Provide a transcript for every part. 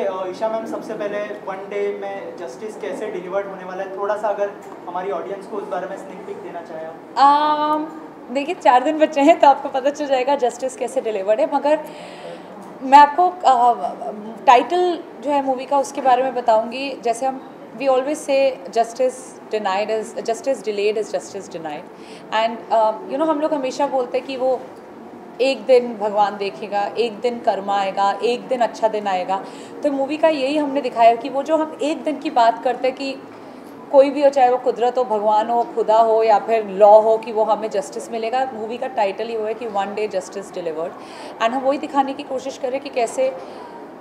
Okay Isha ma'am, सबसे पहले one day में जस्टिस कैसे डिलीवर्ड होने वाला है? थोड़ा सा अगर हमारी ऑडियंस को उस बारे में स्निक पिक देना चाहें आप. देखिए, चार दिन बचे हैं तो आपको पता चल जाएगा जस्टिस कैसे डिलीवर्ड है, मगर मैं आपको टाइटल जो है मूवी का उसके बारे में बताऊँगी। जैसे हम वी ऑलवेज से justice denied is justice delayed is justice denied and you know हम लोग हमेशा बोलते हैं कि वो एक दिन भगवान देखेगा, एक दिन कर्म आएगा, एक दिन अच्छा दिन आएगा। तो मूवी का यही हमने दिखाया कि वो जो हम एक दिन की बात करते हैं कि कोई भी हो, चाहे वो कुदरत हो, भगवान हो, खुदा हो, या फिर लॉ हो कि वो हमें जस्टिस मिलेगा मूवी का टाइटल ही वो है कि one day justice delivered and हम वही दिखाने की कोशिश करें कि कैसे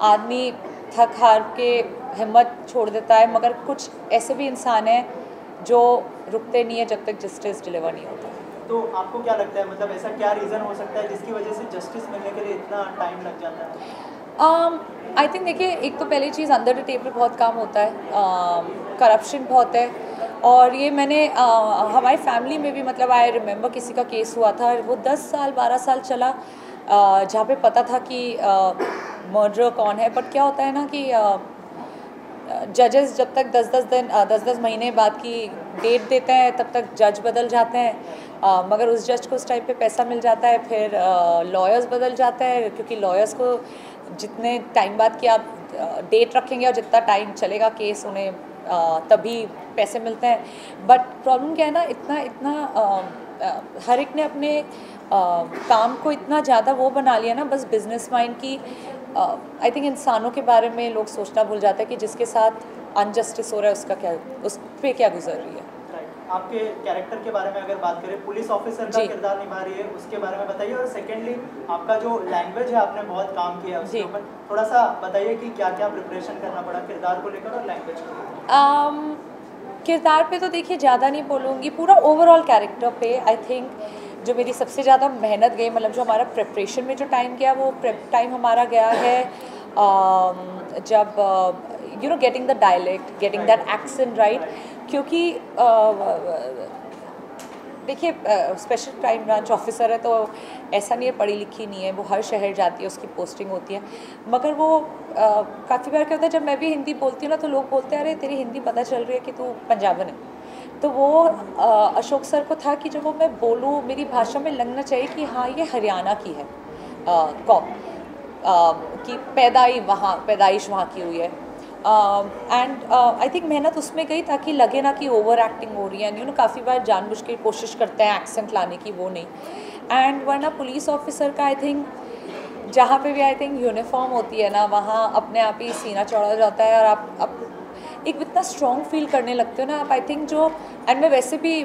आदमी थक हार के हिम्मत छोड़ देता है, मगर कुछ ऐसे भी इंसान हैं जो रुकते नहीं है जब तक जस्टिस डिलीवर नहीं होता। तो आपको क्या लगता है? मतलब ऐसा क्या रीज़न हो सकता है जिसकी वजह से जस्टिस मिलने के लिए इतना टाइम लग जाता है? आई थिंक देखिए एक तो पहली चीज़ अंडर द टेबल बहुत काम होता है। करप्शन बहुत है। और ये मैंने uh, हमारी फैमिली में भी मतलब आई रिमेंबर किसी का केस हुआ था। वो दस साल बारह साल चला। Uh, जहाँ पे पता था कि मर्डर कौन है। बट क्या होता है ना कि जजेस जब तक दस दस दिन दस दस महीने बाद की डेट देते हैं तब तक जज बदल जाते हैं। uh, मगर उस जज को उस टाइम पे पैसा मिल जाता है फिर लॉयर्स बदल जाते हैं क्योंकि लॉयर्स को जितने टाइम बाद की आप डेट रखेंगे और जितना टाइम चलेगा केस उन्हें तभी पैसे मिलते हैं। बट प्रॉब्लम क्या है ना इतना इतना हर एक ने अपने काम को इतना ज़्यादा वो बना लिया ना बस बिज़नेस माइंड की आई थिंक इंसानों के बारे में लोग सोचना भूल जाते हैं कि जिसके साथ अनजस्टिस हो रहा है उसका क्या उस पर क्या गुजर रही है। आपके कैरेक्टर के बारे में अगर बात करें पुलिस ऑफिसर का किरदार निभा रही है उसके बारे में बताइए और सेकेंडली आपका जो लैंग्वेज है आपने बहुत काम किया उसके ऊपर थोड़ा सा बताइए कि क्या क्या प्रिपरेशन करना पड़ा किरदार को लेकर और लैंग्वेज को लेकर। किरदार पे तो देखिए ज़्यादा नहीं बोलूँगी पूरा ओवरऑल कैरेक्टर पे आई थिंक जो मेरी सबसे ज़्यादा मेहनत गई मतलब जो हमारा प्रिपरेशन में जो टाइम गया वो टाइम हमारा गया है uh, जब you know getting the dialect getting that accent right क्योंकि uh, देखिए स्पेशल क्राइम ब्रांच ऑफिसर है तो ऐसा नहीं है पढ़ी लिखी नहीं है वो हर शहर जाती है उसकी पोस्टिंग होती है। मगर वो काफ़ी बार क्या होता है जब मैं भी हिंदी बोलती हूँ ना तो लोग बोलते हैं अरे तेरी हिंदी पता चल रही है कि तू पंजाबन है। तो वो आ, अशोक सर को था कि जब वो मैं बोलूँ मेरी भाषा में लगना चाहिए कि हाँ ये हरियाणा की है कॉप कि पैदाई वहाँ पैदाइश वहाँ की हुई है। एंड आई थिंक मेहनत उसमें गई ताकि लगे ना कि ओवर एक्टिंग हो रही है यू नो काफ़ी बार जानबूझ के कोशिश करते हैं एक्सेंट लाने की वो नहीं। एंड वरना पुलिस ऑफिसर का आई थिंक जहाँ पे भी आई थिंक यूनिफॉर्म होती है ना वहाँ अपने आप ही सीना चौड़ा जाता है और आप, आप एक इतना स्ट्रॉन्ग फील करने लगते हो ना आप आई थिंक जो एंड मैं वैसे भी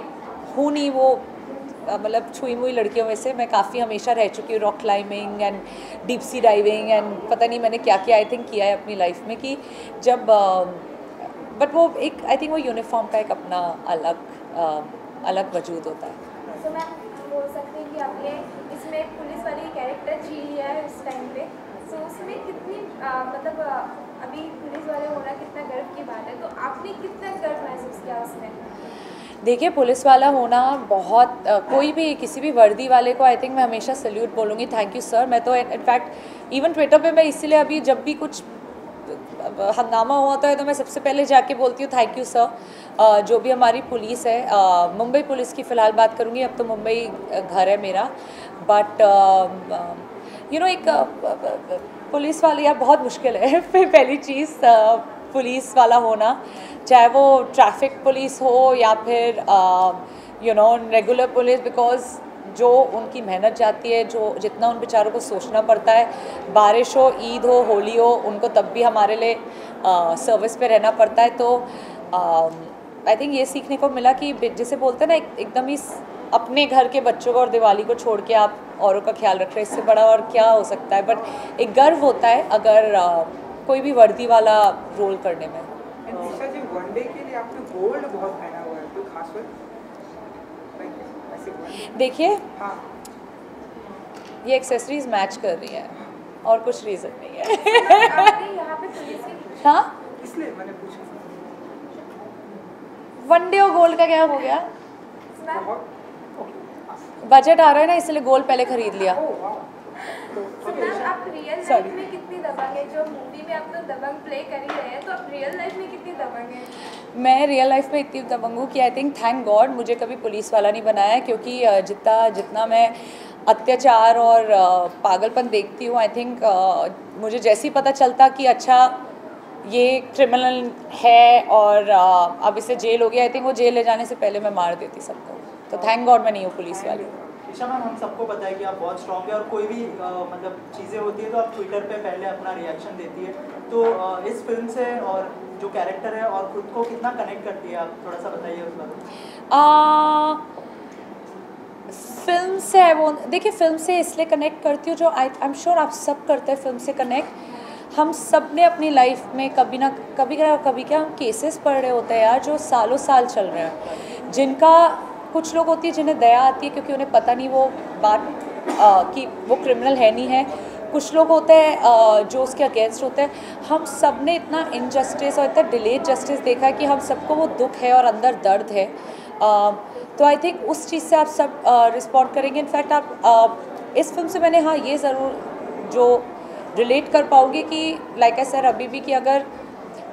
हूँ नहीं वो मतलब छुई मुई लड़कियों में से मैं काफ़ी हमेशा रह चुकी हूँ rock climbing and deep sea diving and पता नहीं मैंने क्या क्या आई थिंक किया है अपनी लाइफ में कि जब बट वो एक आई थिंक वो यूनिफॉर्म का एक अपना अलग अलग वजूद होता है। So, पुलिस वाली कैरेक्टर है कितनी आ, मतलब अभी पुलिस वाले होना कितना गर्व की बात है। तो आपने कितना गर्व महसूस किया उसमें? देखिए पुलिस वाला होना बहुत आ, कोई भी किसी भी वर्दी वाले को आई थिंक मैं हमेशा सल्यूट बोलूँगी। थैंक यू सर मैं तो इनफैक्ट इवन ट्विटर पे मैं इसीलिए अभी जब भी कुछ हंगामा होता है तो मैं सबसे पहले जाके बोलती हूँ थैंक यू सर जो भी हमारी पुलिस है मुंबई पुलिस की फ़िलहाल बात करूँगी। अब तो मुंबई घर है मेरा। बट यू नो एक पुलिस वाले यार बहुत मुश्किल है। पहली चीज़ पुलिस वाला होना। चाहे वो ट्रैफ़िक पुलिस हो या फिर you know regular police because जो उनकी मेहनत जाती है जो जितना उन बेचारों को सोचना पड़ता है बारिश हो ईद हो होली हो उनको तब भी हमारे लिए सर्विस पे रहना पड़ता है। तो आई थिंक ये सीखने को मिला कि जैसे बोलते हैं ना एक, एकदम ही अपने घर के बच्चों को और दिवाली को छोड़ के आप औरों का ख्याल रख रहे हैं इससे बड़ा और क्या हो सकता है। बट एक गर्व होता है अगर आ, कोई भी वर्दी वाला रोल करने में। वनडे के लिए आपने गोल्ड बहुत पहना हुआ है कोई खास बात? देखिए हाँ। ये एक्सेसरीज मैच कर रही है और कुछ रीज़न नहीं है। हाँ? इसलिए मैंने पूछा। वनडे और गोल्ड का क्या हो गया? बजट आ रहा है ना इसलिए गोल्ड पहले खरीद लिया। ओ तो so, मैम आप रियल Sorry. लाइफ में कितनी दबंग है जो मूवी में आप तो दबंग प्ले कर ही रहे हैं तो आप रियल लाइफ में कितनी दबंग हैं? मैं रियल लाइफ में इतनी दबंग हूँ कि आई थिंक थैंक गॉड मुझे कभी पुलिस वाला नहीं बनाया क्योंकि जितना जितना मैं अत्याचार और पागलपन देखती हूँ आई थिंक मुझे जैसे ही पता चलता कि अच्छा ये क्रिमिनल है और अब इसे जेल हो गया आई थिंक वो जेल ले जाने से पहले मैं मार देती सबको। तो थैंक गॉड मैं नहीं हूँ पुलिस वाली। ईशा मैम हम सबको पता है कि आप बहुत स्ट्रॉन्ग है और कोई भी अ, मतलब चीज़ें होती है तो आप ट्विटर पे पहले अपना रिएक्शन देती है। तो अ, इस फ़िल्म से और जो कैरेक्टर है और खुद को कितना कनेक्ट करती है आप थोड़ा सा बताइए उस बारे फ़िल्म से आई वो देखिए फ़िल्म से इसलिए कनेक्ट करती हूँ जो आई आई एम श्योर आप सब करते हैं फ़िल्म से कनेक्ट हम सबने अपनी लाइफ में कभी ना कभी क्या कभी क्या हम केसेस पढ़ रहे होते हैं यार जो सालों साल चल रहे हैं। जिनका कुछ लोग होती है जिन्हें दया आती है क्योंकि उन्हें पता नहीं वो बात आ, कि वो क्रिमिनल है नहीं है। कुछ लोग होते हैं जो उसके अगेंस्ट होते हैं। हम सबने इतना इनजस्टिस और इतना डिलेड जस्टिस देखा है कि हम सबको वो दुख है और अंदर दर्द है। अ, तो आई थिंक उस चीज़ से आप सब रिस्पॉन्ड करेंगे। इनफैक्ट आप अ, इस फ़िल्म से मैंने हाँ ये ज़रूर जो रिलेट कर पाओगे कि लाइक आई सर अभी भी कि अगर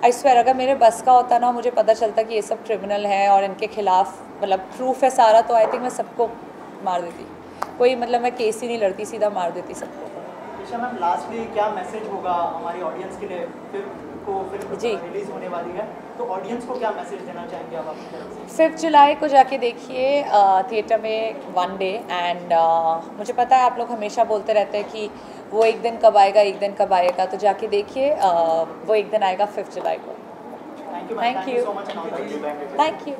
आई स्वेर अगर मेरे बस का होता ना, मुझे पता चलता कि ये सब क्रिमिनल है और इनके खिलाफ मतलब प्रूफ है सारा तो आई थिंक मैं सबको मार देती। कोई मतलब मैं केस ही नहीं लड़ती, सीधा मार देती सबको। मैम लास्टली क्या मैसेज होगा हमारी ऑडियंस के लिए? फ़िल्म को फ़िल्म जी। रिलीज़ होने वाली है। तो ऑडियंस को क्या मैसेज देना चाहेंगे आप अपनी तरफ़ से? फिफ्थ जुलाई को जाके देखिए थिएटर में वन डे एंड मुझे पता है आप लोग हमेशा बोलते रहते हैं कि वो एक दिन कब आएगा एक दिन कब आएगा। तो जाके देखिए वो एक दिन आएगा फिफ्थ जुलाई को। Thank you thank you